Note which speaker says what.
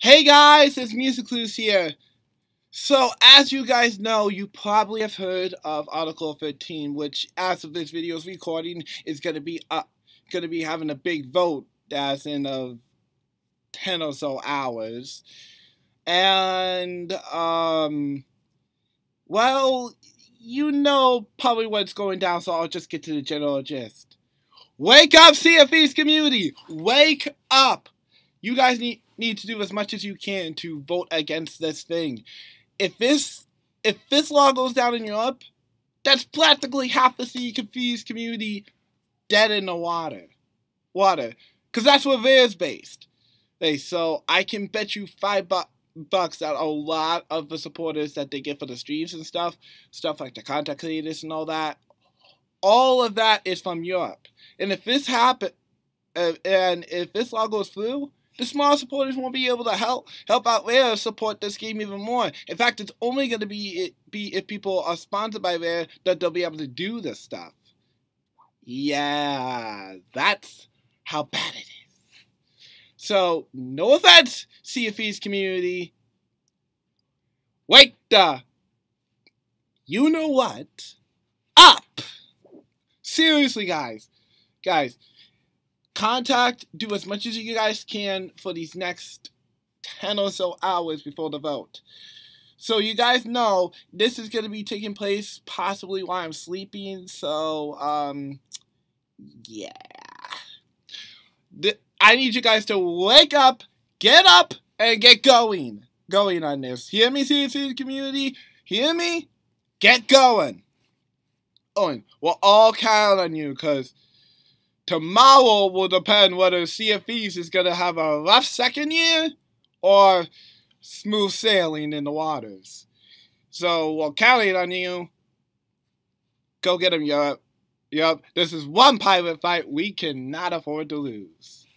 Speaker 1: Hey guys, it's Music Clues here. So, as you guys know, you probably have heard of Article 13, which, as of this video's recording, is going to be uh, going to be having a big vote, as in of 10 or so hours. And, um, well, you know probably what's going down, so I'll just get to the general gist. Wake up, Sea of Thieves community! Wake up! You guys need need to do as much as you can to vote against this thing. If this if this law goes down in Europe, that's practically half the Sea of Thieves community dead in the water. Water. Because that's where Rare's based. Hey, so I can bet you five bu bucks that a lot of the supporters that they get for the streams and stuff, stuff like the content creators and all that, all of that is from Europe. And if this happen, uh, and if this law goes through, the small supporters won't be able to help help out there support this game even more. In fact, it's only going to be be if people are sponsored by Rare that they'll be able to do this stuff. Yeah, that's how bad it is. So, no offense, Sea of Thieves community. Wake the you know what up. Seriously, guys. Guys, contact, do as much as you guys can for these next 10 or so hours before the vote. So you guys know this is going to be taking place possibly while I'm sleeping. So, um, yeah. The, I need you guys to wake up, get up, and get going. Going on this. Hear me, CFE community? Hear me? Get going. Owen, we'll all count on you because tomorrow will depend whether Sea of Thieves is going to have a rough second year or smooth sailing in the waters. So we'll count it on you. Go get him, Europe. Yep, this is one pirate fight we cannot afford to lose.